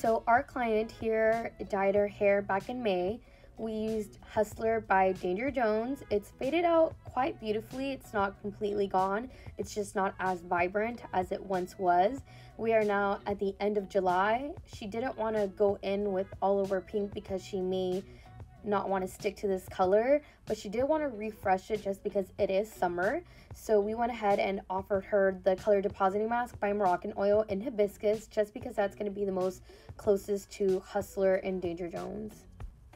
So our client here dyed her hair back in May. We used Hustler by Danger Jones. It's faded out quite beautifully. It's not completely gone. It's just not as vibrant as it once was. We are now at the end of July. She didn't want to go in with all over pink because she may not want to stick to this color but she did want to refresh it just because it is summer. So we went ahead and offered her the color depositing mask by Moroccanoil in hibiscus just because that's going to be the most closest to hustler and danger jones.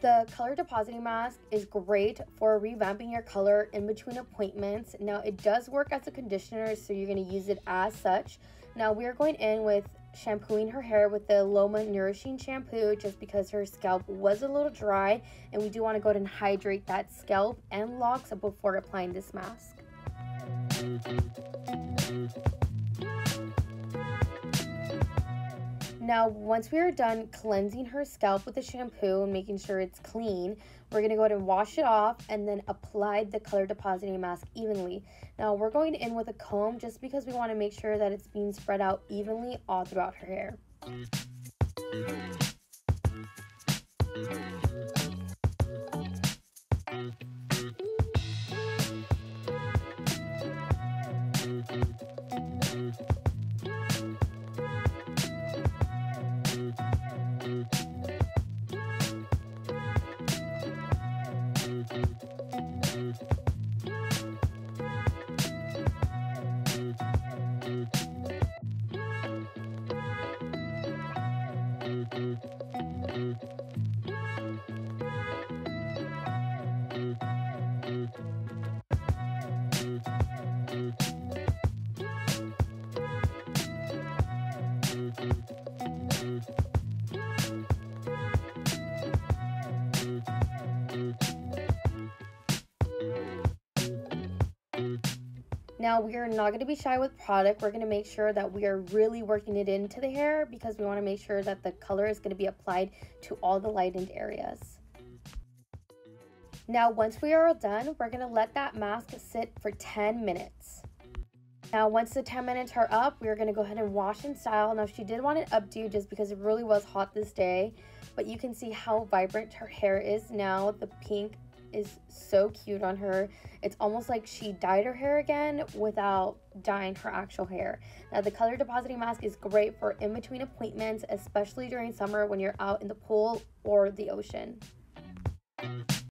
The color depositing mask is great for revamping your color in between appointments. Now it does work as a conditioner so you're going to use it as such. Now we are going in with shampooing her hair with the Loma Nourishing Shampoo just because her scalp was a little dry and we do want to go ahead and hydrate that scalp and locks before applying this mask. Now, once we are done cleansing her scalp with the shampoo and making sure it's clean, we're going to go ahead and wash it off and then apply the color depositing mask evenly. Now, we're going in with a comb just because we want to make sure that it's being spread out evenly all throughout her hair. Now we are not going to be shy with product. We're going to make sure that we are really working it into the hair because we want to make sure that the color is going to be applied to all the lightened areas. Now once we are all done, we're going to let that mask sit for 10 minutes. Now once the 10 minutes are up, we're going to go ahead and wash and style. Now she did want it updo just because it really was hot this day, but you can see how vibrant her hair is now. The pink is so cute on her. It's almost like she dyed her hair again without dyeing her actual hair. Now the color depositing mask is great for in between appointments, especially during summer when you're out in the pool or the ocean.